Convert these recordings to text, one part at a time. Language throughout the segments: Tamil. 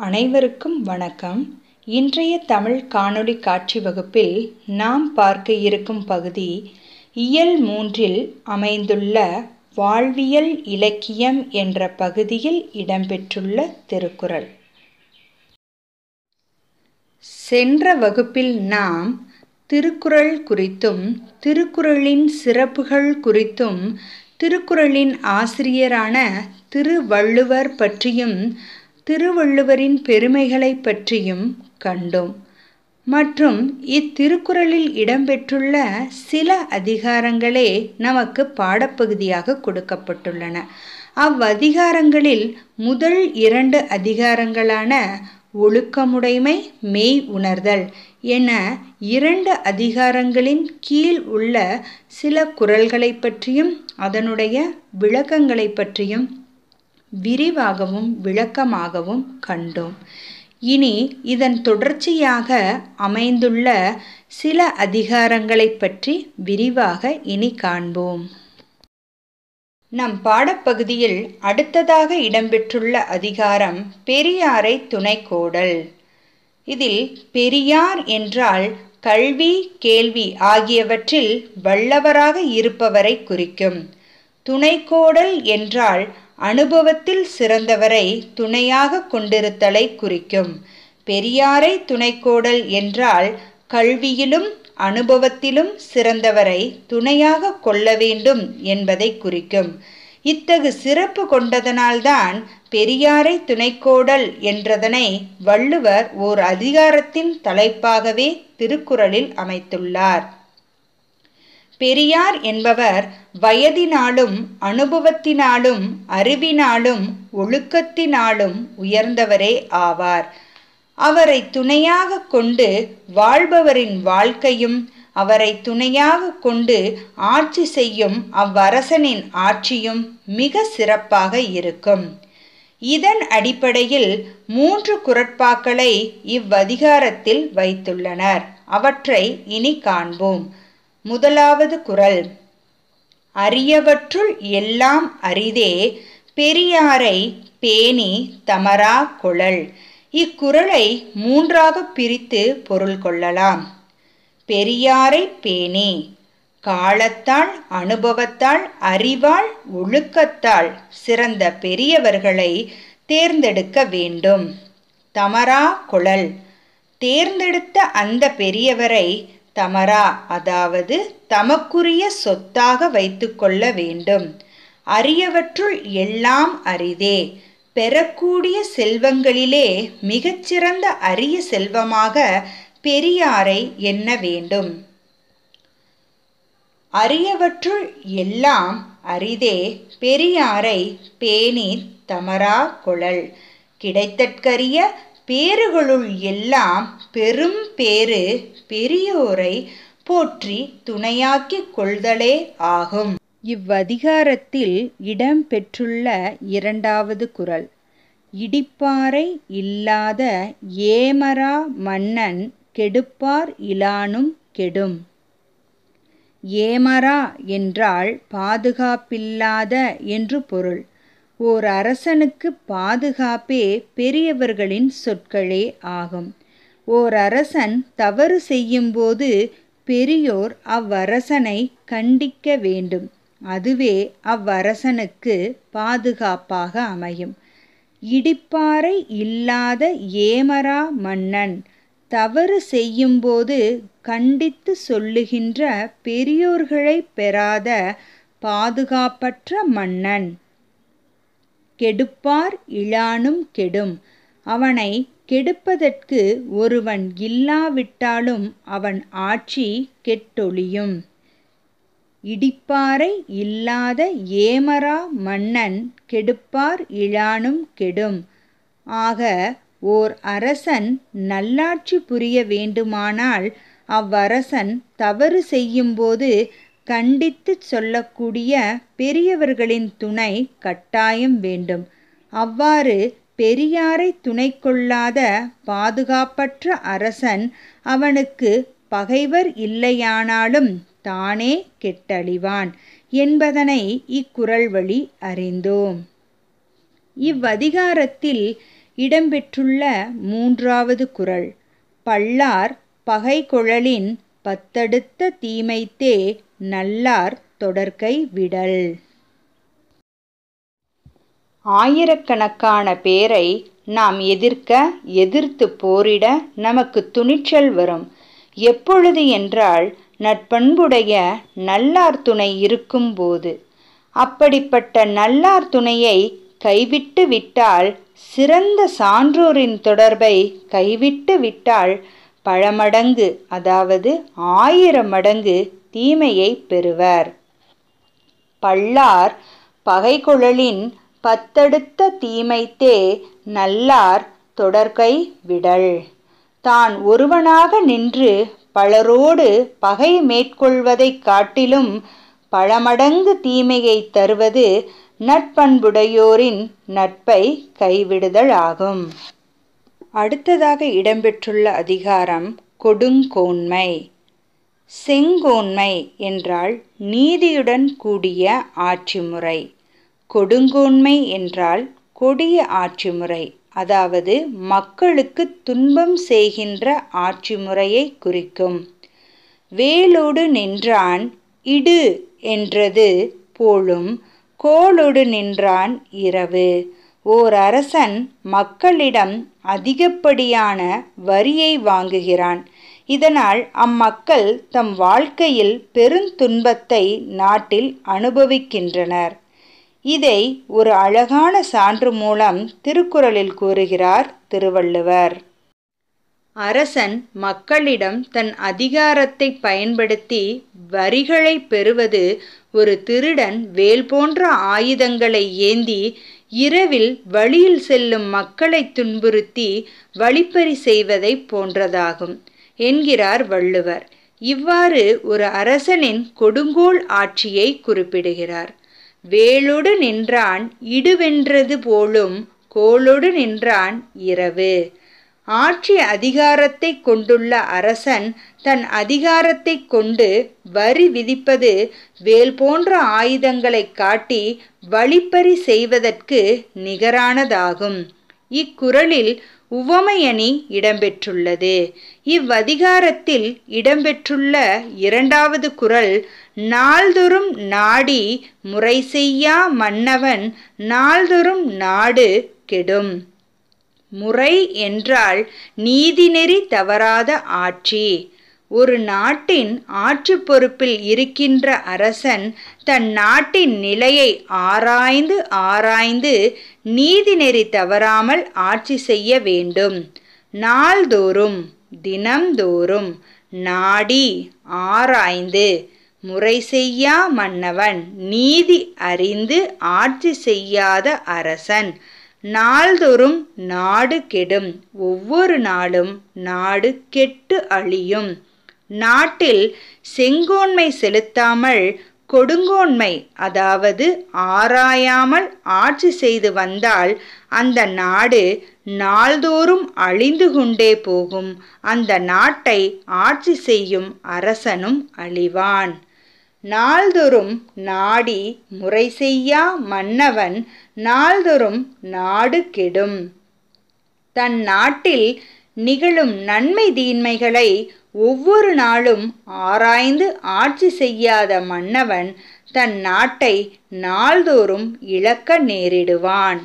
அனைவருக்கும் வணக்கம். இன்றைய தமிழ் காணொளி காட்சி வகுப்பில் நாம் பார்க்க இருக்கும் பகுதி இயல் மூன்றில் அமைந்துள்ள வாழ்வியல் இலக்கியம் என்ற பகுதியில் இடம்பெற்றுள்ள திருக்குறள். சென்ற வகுப்பில் நாம் திருக்குறள் குறித்தும் திருக்குறளின் சிறப்புகள் குறித்தும் திருக்குறளின் ஆசிரியரான திருவள்ளுவர் பற்றியும் திருவள்ளுவரின் பெருமைகளை பற்றியும் கண்டோம். மற்றும் இத்திருக்குறளில் இடம்பெற்றுள்ள சில அதிகாரங்களே நமக்கு பாடப்பகுதியாக கொடுக்கப்பட்டுள்ளன. அவ்வதிகாரங்களில் முதல் இரண்டு அதிகாரங்களான ஒழுக்கமுடைமை மெய் உணர்தல் என இரண்டு அதிகாரங்களின் கீழ் உள்ள சில குரல்களை பற்றியும் அதனுடைய விளக்கங்களை பற்றியும் விரிவாகவும் விளக்கமாகவும் கண்டோம். இனி இதன் தொடர்ச்சியாக அமைந்துள்ள சில அதிகாரங்களை பற்றி விரிவாக இனி காண்போம். நம் பாடப்பகுதியில் அடுத்ததாக இடம்பெற்றுள்ள அதிகாரம் பெரியாரை துணைக்கோடல். இதில் பெரியார் என்றால் கல்வி கேள்வி ஆகியவற்றில் வல்லவராக இருப்பவரை குறிக்கும். துணைக்கோடல் என்றால் அனுபவத்தில் சிறந்தவரை துணையாக கொண்டிருத்தலை குறிக்கும். பெரியாரை துணைக்கோடல் என்றால் கல்வியிலும் அனுபவத்திலும் சிறந்தவரை துணையாக கொள்ள வேண்டும் என்பதை குறிக்கும். இத்தகு சிறப்பு கொண்டதனால்தான் பெரியாரை துணைக்கோடல் என்றதனை வள்ளுவர் ஓர் அதிகாரத்தின் தலைப்பாகவே திருக்குறளில் அமைத்துள்ளார். பெரியார் என்பவர் வயதினாலும் அனுபவத்தினாலும் அறிவினாலும் ஒழுக்கத்தினாலும் உயர்ந்தவரே ஆவார். அவரை துணையாக கொண்டு வாழ்பவரின் வாழ்க்கையும் அவரை துணையாக கொண்டு ஆட்சி செய்யும் அவ்வரசனின் ஆட்சியும் மிக சிறப்பாக இருக்கும். இதன் அடிப்படையில் மூன்று குரட்பாக்களை இவ்வதிகாரத்தில் வைத்துள்ளனர். அவற்றை இனி காண்போம். முதலாவது குரல். அரியவற்றுள் எல்லாம் அரிதே பெரியாரை பேணி தமரா குழல் இக்குறளை மூன்றாக பிரித்து பொருள் கொள்ளலாம். பெரியாரை பேணி காலத்தால் அனுபவத்தால் அறிவால் ஒழுக்கத்தால் சிறந்த பெரியவர்களை தேர்ந்தெடுக்க வேண்டும். தமரா குழல். தேர்ந்தெடுத்த அந்த பெரியவரை தமரா அதாவது தமக்குரிய சொத்தாக வைத்துக்கொள்ள வேண்டும். அரியவற்றுள் எல்லாம் அரிதே. பெறக்கூடிய செல்வங்களிலே மிகச்சிறந்த அரிய செல்வமாக பெரியாரை எண்ண வேண்டும். அரியவற்றுள் எல்லாம் அரிதே. பெரியாரை பேணி தமரா குழல். கிடைத்தற்கரிய பேறுகளுள் எல்லாம் பெரும் பேறு பெரியோரை போற்றி துணையாக்கிக் கொள்தலே ஆகும். இவ்வதிகாரத்தில் இடம்பெற்றுள்ள இரண்டாவது குரல். இடிப்பாறை இல்லாத ஏமரா மன்னன் கெடுப்பார் இலானும் கெடும். ஏமரா என்றால் பாதுகாப்பில்லாத என்று பொருள். ஓர் அரசனுக்கு பாதுகாப்பே பெரியவர்களின் சொற்களே ஆகும். ஓர் அரசன் தவறு செய்யும்போது பெரியோர் அவ்வரசனை கண்டிக்க வேண்டும். அதுவே அவ்வரசனுக்கு பாதுகாப்பாக அமையும். இடிப்பாறை இல்லாத ஏமரா மன்னன் தவறு செய்யும்போது கண்டித்து சொல்லுகின்ற பெரியோர்களை பெறாத பாதுகாப்பற்ற மன்னன். கெடுப்பார் இழானும் கெடும். அவனை கெடுப்பதற்கு ஒருவன் இல்லாவிட்டாலும் அவன் ஆட்சி கெட்டொழியும். இடிப்பாரை இல்லாத ஏமரா மன்னன் கெடுப்பார் இழானும் கெடும். ஆக ஓர் அரசன் நல்லாட்சி புரிய வேண்டுமானால் அவ்வரசன் தவறு செய்யும்போது கண்டித்து சொல்லக்கூடிய பெரியவர்களின் துணை கட்டாயம் வேண்டும். அவ்வாறு பெரியாரை துணை கொள்ளாத பாதுகாப்பற்ற அரசன் அவனுக்கு பகைவர் இல்லையானாலும் தானே கெட்டழிவான் என்பதனை இக்குறள் வழி அறிந்தோம். இவ்வதிகாரத்தில் இடம்பெற்றுள்ள மூன்றாவது குறள். பல்லார் பகைகொளலின் பத்தடுத்த தீமைத்தே நல்லார் தொடர்கை விடல். ஆயிரக்கணக்கான பேரை நாம் எதிர்க்க எதிர்த்து போரிட நமக்கு துணிச்சல் வரும். எப்பொழுது என்றால் நட்பண்புடைய நல்லார் துணை இருக்கும்போது அப்படிப்பட்ட நல்லார் துணையை கைவிட்டு விட்டால் சிறந்த சான்றோரின் தொடர்பை கைவிட்டு விட்டால் பல மடங்கு அதாவது ஆயிரம் மடங்கு தீமையை பெறுவர். பல்லார் பகைக்குழலின் பத்தடுத்த தீமைத்தே நல்லார் தொடர்கை விடல். தான் ஒருவனாக நின்று பலரோடு பகை மேற்கொள்வதைக் காட்டிலும் பல மடங்கு தீமையை தருவது நட்பண்புடையோரின் நட்பை கைவிடுதல் ஆகும் அடுத்ததாக இடம்பெற்றுள்ள அதிகாரம் கொடுங்கோன்மை. செங்கோன்மை என்றால் நீதியுடன் கூடிய ஆட்சி முறை. கொடுங்கோன்மை என்றால் கொடிய ஆட்சி முறை அதாவது மக்களுக்கு துன்பம் செய்கின்ற ஆட்சி முறையை குறிக்கும். வேலோடு நின்றான் இடு என்றது போலும் கோலோடு நின்றான் இரவு. ஓர் அரசன் மக்களிடம் அதிகப்படியான வரியை வாங்குகிறான். இதனால் அம்மக்கள் தம் வாழ்க்கையில் பெருந்துன்பத்தை நாட்டில் அனுபவிக்கின்றனர். இதை ஒரு அழகான சான்று மூலம் திருக்குறளில் கூறுகிறார் திருவள்ளுவர். அரசன் மக்களிடம் தன் அதிகாரத்தை பயன்படுத்தி வரிகளை பெறுவது ஒரு திருடன் வேல் போன்ற ஆயுதங்களை ஏந்தி இரவில் வழியில் செல்லும் மக்களை துன்புறுத்தி வழிப்பறி செய்வதை போன்றதாகும் என்கிறார் வள்ளுவர். இவ்வாறு ஒரு அரசனின் கொடுங்கோல் ஆட்சியை குறிப்பிடுகிறார். வேலொடு நின்றான் இடுவென்றது போலும் கோளோடு நின்றான் இரவு. ஆட்சி அதிகாரத்தை கொண்டுள்ள அரசன் தன் அதிகாரத்தை கொண்டு வரி விதிப்பது வேல் போன்ற ஆயுதங்களை காட்டி வழிப்பறி செய்வதற்கு நிகரானதாகும். இக்குறளில் உவமையணி இடம்பெற்றுள்ளது. இவ்வதிகாரத்தில் இடம்பெற்றுள்ள இரண்டாவது குறள் நாள்தொறும் நாடி முறை செய்யா மன்னவன் நாள்தொறும் நாடு கெடும். முறை என்றால் நீதிநெறி தவறாத ஆட்சி. ஒரு நாட்டின் ஆட்சி பொறுப்பில் இருக்கின்ற அரசன் தன் நாட்டின் நிலையை ஆராய்ந்து ஆராய்ந்து நீதிநெறி தவறாமல் ஆட்சி செய்ய வேண்டும். நாள்தோறும் தினம்தோறும் நாடி ஆராய்ந்து முறை செய்யா மன்னவன் நீதி அறிந்து ஆட்சி செய்யாத அரசன். நாள்தோறும் நாடு கெடும். ஒவ்வொரு நாளும் நாடு கெட்டு அழியும். நாட்டில் செங்கோன்மை செலுத்தாமல் கொடுங்கோன்மை அதாவது ஆராயாமல் ஆட்சி செய்து வந்தால் அந்த நாடு நாள்தோறும் அழிந்து கொண்டே போகும். அந்த நாட்டை ஆட்சி செய்யும் அரசனும் அழிவான். நாள்தொறும் நாடி முறை செய்யா மன்னவன் நாள்தொறும் நாடு கெடும். தன் நாட்டில் நிகழும் நன்மை தீன்மைகளை ஒவ்வொரு நாளும் ஆராய்ந்து ஆட்சி செய்யாத மன்னவன் தன் நாட்டை நாள்தோறும் இழக்க நேரிடுவான்.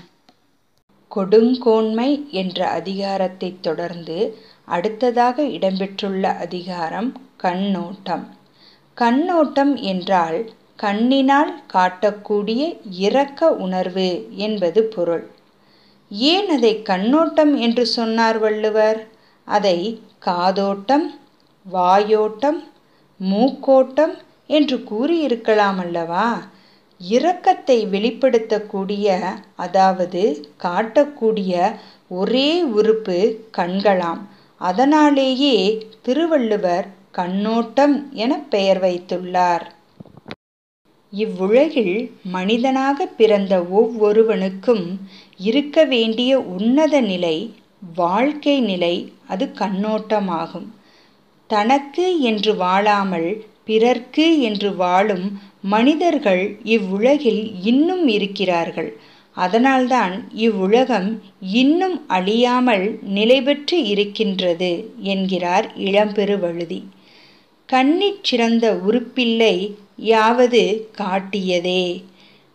கொடுங்கோன்மை என்ற அதிகாரத்தை தொடர்ந்து அடுத்ததாக இடம்பெற்றுள்ள அதிகாரம் கண்ணோட்டம். கண்ணோட்டம் என்றால் கண்ணினால் காட்டக்கூடிய இரக்க உணர்வு என்பது பொருள். ஏன் அதை கண்ணோட்டம் என்று சொன்னார் வள்ளுவர்? அதை காதோட்டம் வாயோட்டம் மூக்கோட்டம் என்று கூறியிருக்கலாம் அல்லவா? இரக்கத்தை வெளிப்படுத்தக்கூடிய அதாவது காட்டக்கூடிய ஒரே உறுப்பு கண்களாம். அதனாலேயே திருவள்ளுவர் கண்ணோட்டம் என பெயர் வைத்துள்ளார். இவ்வுலகில் மனிதனாக பிறந்த ஒவ்வொருவனுக்கும் இருக்க வேண்டிய உன்னத நிலை வாழ்க்கை நிலை அது கண்ணோட்டமாகும். தனக்கு என்று வாழாமல் பிறர்க்கு என்று வாழும் மனிதர்கள் இவ்வுலகில் இன்னும் இருக்கிறார்கள். அதனால்தான் இவ்வுலகம் இன்னும் அழியாமல் நிலை பெற்று இருக்கின்றது என்கிறார் இளம்பெருவழுதி. கண்ணிற் சிறந்த உறுப்பில்லை யாவது காட்டியதே.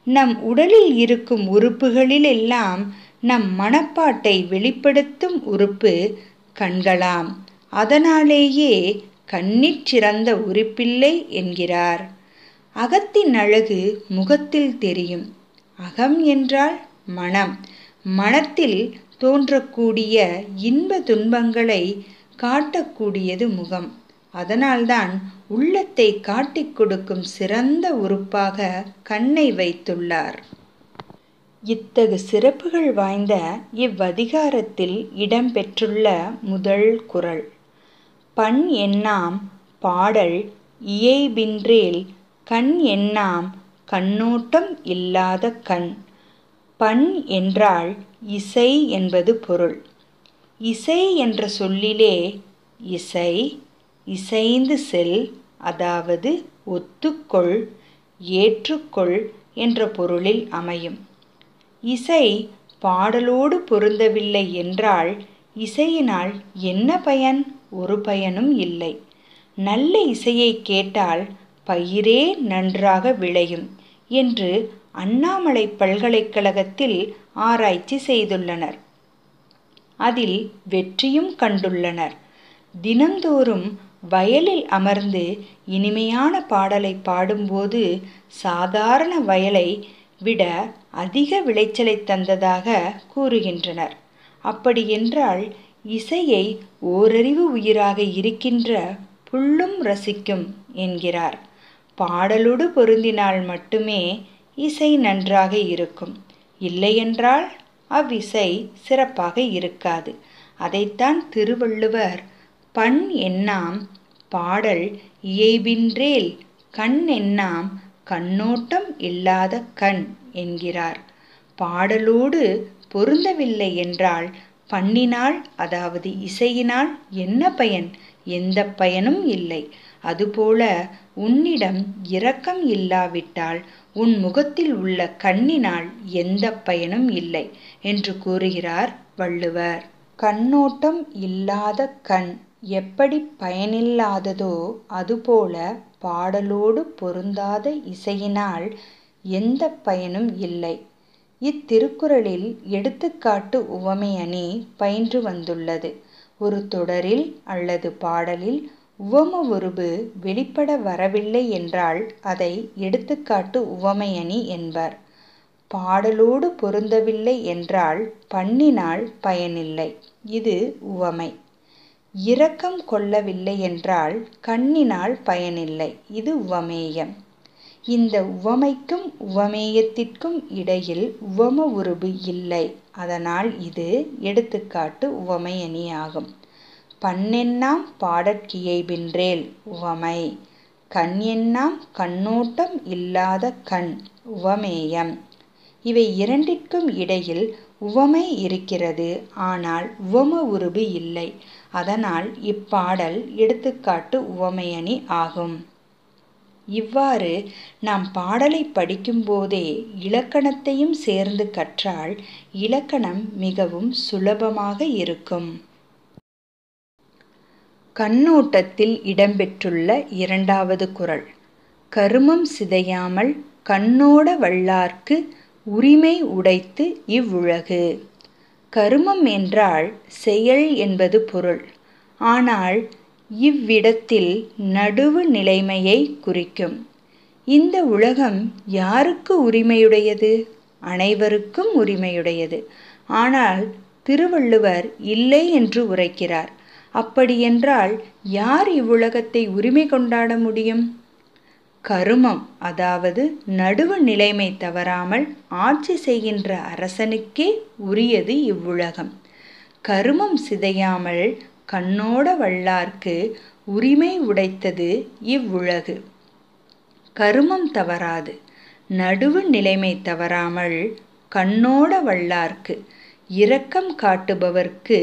நம் உடலில் இருக்கும் உறுப்புகளிலெல்லாம் நம் மனப்பாட்டை வெளிப்படுத்தும் உறுப்பு கண்களாம். அதனாலேயே கண்ணிற் சிறந்த உறுப்பில்லை என்கிறார். அகத்தின் அழகு முகத்தில் தெரியும். அகம் என்றால் மனம். மனத்தில் தோன்றக்கூடிய இன்ப துன்பங்களை காட்டக்கூடியது முகம். அதனால்தான் உள்ளத்தை காட்டிக் கொடுக்கும் சிறந்த உறுப்பாக கண்ணை வைத்துள்ளார். இத்தகு சிறப்புகள் வாய்ந்த இவ்வதிகாரத்தில் இடம்பெற்றுள்ள முதல் குறள் பண் எண்ணாம் பாடல் இயைபின்றேல் கண் எண்ணாம் கண்ணோட்டம் இல்லாத கண். பண் என்றால் இசை என்பது பொருள். இசை என்ற சொல்லிலே இசை இசைந்து செல் அதாவது ஒத்துக்கொள் ஏற்றுக்கொள் என்ற பொருளில் அமையும். இசை பாடலோடு பொருந்தவில்லை என்றால் இசையினால் என்ன பயன்? ஒரு பயனும் இல்லை. நல்ல இசையை கேட்டால் பயிரே நன்றாக விளையும் என்று அண்ணாமலை பல்கலைக்கழகத்தில் ஆராய்ச்சி செய்துள்ளனர். அதில் வெற்றியும் கண்டுள்ளனர். தினந்தோறும் வயலில் அமர்ந்து இனிமையான பாடலை பாடும்போது சாதாரண வயலை விட அதிக விளைச்சலை தந்ததாக கூறுகின்றனர். அப்படியென்றால் இசையை ஓரறிவு உயிராக இருக்கின்ற புல்லும் ரசிக்கும் என்கிறார். பாடலோடு பொருந்தினால் மட்டுமே இசை நன்றாக இருக்கும். இல்லையென்றால் அவ்விசை சிறப்பாக இருக்காது. அதைத்தான் திருவள்ளுவர் பண் எண்ணாம் பாடல் இயைபின்றேல் கண் எண்ணாம் கண்ணோட்டம் இல்லாத கண் என்கிறார். பாடலோடு பொருந்தவில்லை என்றால் பண்ணினால் அதாவது இசையினால் என்ன பயன்? எந்த பயனும் இல்லை. அதுபோல உன்னிடம் இரக்கம் இல்லாவிட்டால் உன் முகத்தில் உள்ள கண்ணினால் எந்த பயனும் இல்லை என்று கூறுகிறார் வள்ளுவர். கண்ணோட்டம் இல்லாத கண் எப்படி பயனில்லாததோ அதுபோல பாடலோடு பொருந்தாத இசையினால் எந்த பயனும் இல்லை. இத்திருக்குறளில் எடுத்துக்காட்டு உவமையணி பயின்று வந்துள்ளது. ஒரு தொடரில் அல்லது பாடலில் உவம உருபு வெளிப்பட வரவில்லை என்றால் அதை எடுத்துக்காட்டு உவமையணி என்பர். பாடலோடு பொருந்தவில்லை என்றால் பண்ணினால் பயனில்லை. இது உவமை. இரக்கம் கொள்ளவில்லை என்றால் கண்ணினால் பயனில்லை. இது உவமேயம். இந்த உவமைக்கும் உவமேயத்திற்கும் இடையில் உவம உருபு இல்லை. அதனால் இது எடுத்துக்காட்டு உவமையணியாகும். பண்ணெண்ணாம் பாடற்கியைபின்றேல் உவமை. கண் எண்ணாம் கண்ணோட்டம் இல்லாத கண் உவமேயம். இவை இரண்டிற்கும் இடையில் உவமை இருக்கிறது. ஆனால் உவம உருபு இல்லை. அதனால் இப்பாடல் எடுத்துக்காட்டு உவமையணி ஆகும். இவ்வாறு நாம் பாடலை படிக்கும்போதே இலக்கணத்தையும் சேர்ந்து கற்றால் இலக்கணம் மிகவும் சுலபமாக இருக்கும். கண்ணோட்டத்தில் இடம்பெற்றுள்ள இரண்டாவது குறள் கருமம் சிதையாமல் கண்ணோட வல்லார்க்கு உரிமை உடைத்து இவ்வுலகு. கருமம் என்றால் செயல் என்பது பொருள். ஆனால் இவ்விடத்தில் நடுவு நிலைமையை குறிக்கும். இந்த உலகம் யாருக்கு உரிமையுடையது? அனைவருக்கும் உரிமையுடையது. ஆனால் திருவள்ளுவர் இல்லை என்று உரைக்கிறார். அப்படியென்றால் யார் இவ்வுலகத்தை உரிமை கொண்டாட முடியும்? கருமம் அதாவது நடுவு நிலைமை தவறாமல் ஆட்சி செய்கின்ற அரசனுக்கே உரியது இவ்வுலகம். கருமம் சிதையாமல் கண்ணோட வல்லார்க்கு உரிமை உடைத்தது இவ்வுலகு. கருமம் தவறாது நடுவு நிலைமை தவறாமல் கண்ணோட வல்லார்க்கு இரக்கம் காட்டுபவர்க்கு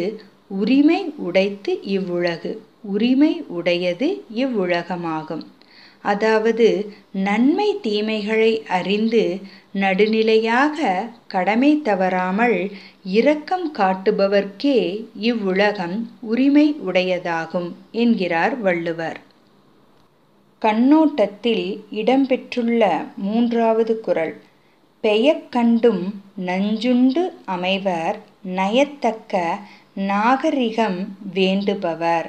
உரிமை உடைத்து இவ்வுலகு உரிமை உடையது இவ்வுலகமாகும். அதாவது நன்மை தீமைகளை அறிந்து நடுநிலையாக கடமை தவறாமல் இரக்கம் காட்டுபவர்க்கே இவ்வுலகம் உரிமை உடையதாகும் என்கிறார் வள்ளுவர். கண்ணோட்டத்தில் இடம்பெற்றுள்ள மூன்றாவது குரல். பெயக்கண்டும் நஞ்சுண்டு அமைவர் நயத்தக்க நாகரிகம் வேண்டுபவர்.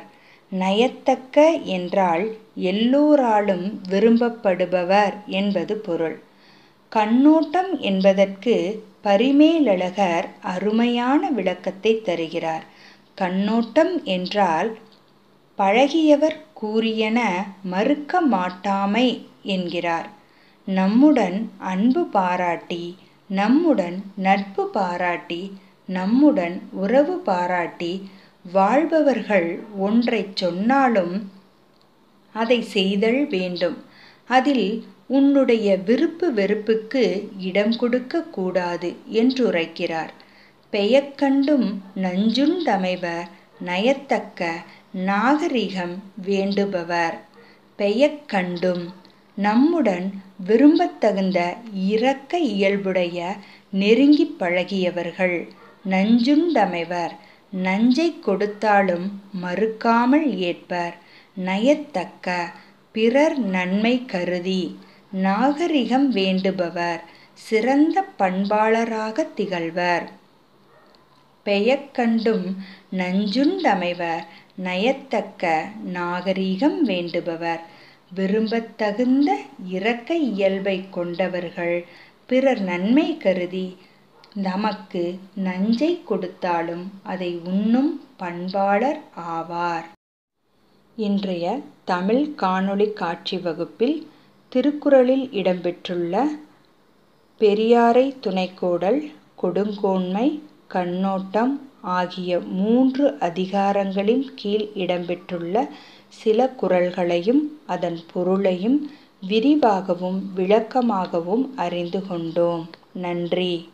நயத்தக்க என்றால் எல்லோராலும் விரும்பப்படுபவர் என்பது பொருள். கண்ணோட்டம் என்பதற்கு பரிமேலழகர் அருமையான விளக்கத்தை தருகிறார். கண்ணோட்டம் என்றால் பழகியவர் கூறியன மறுக்க மாட்டாமை என்கிறார். நம்முடன் அன்பு பாராட்டி நம்முடன் நட்பு பாராட்டி நம்முடன் உறவு பாராட்டி வாழ்பவர்கள் ஒன்றைச் சொன்னாலும் அதை செய்தல் வேண்டும். அதில் உன்னுடைய விருப்பு வெறுப்புக்கு இடம் கொடுக்க கூடாது என்றுரைக்கிறார். பெயக்கண்டும் நஞ்சுண்டமைவர் நயத்தக்க நாகரிகம் வேண்டுபவர். பெயக்கண்டும் நம்முடன் விரும்பத்தகுந்த இரக்க இயல்புடைய நெருங்கி பழகியவர்கள். நஞ்சுண்டமைவர் நஞ்சை கொடுத்தாலும் மறுக்காமல் ஏற்பர். நயத்தக்க பிறர் நன்மை கருதி நாகரிகம் வேண்டுபவர் சிறந்த பண்பாளராக திகழ்வர். பெயக்கண்டும் நஞ்சுண்டமைவர் நயத்தக்க நாகரிகம் வேண்டுபவர். விரும்பத்தகுந்த இரக்க இயல்பை கொண்டவர்கள் பிறர் நன்மை கருதி நமக்கு நஞ்சை கொடுத்தாலும் அதை உண்ணும் பண்பாளர் ஆவார். இன்றைய தமிழ் காணொளி காட்சி வகுப்பில் திருக்குறளில் இடம்பெற்றுள்ள பெரியாரை துணைக்கோடல் கொடுங்கோன்மை கண்ணோட்டம் ஆகிய மூன்று அதிகாரங்களின் கீழ் இடம்பெற்றுள்ள சில குரல்களையும் அதன் பொருளையும் விரிவாகவும் விளக்கமாகவும் அறிந்து கொண்டோம். நன்றி.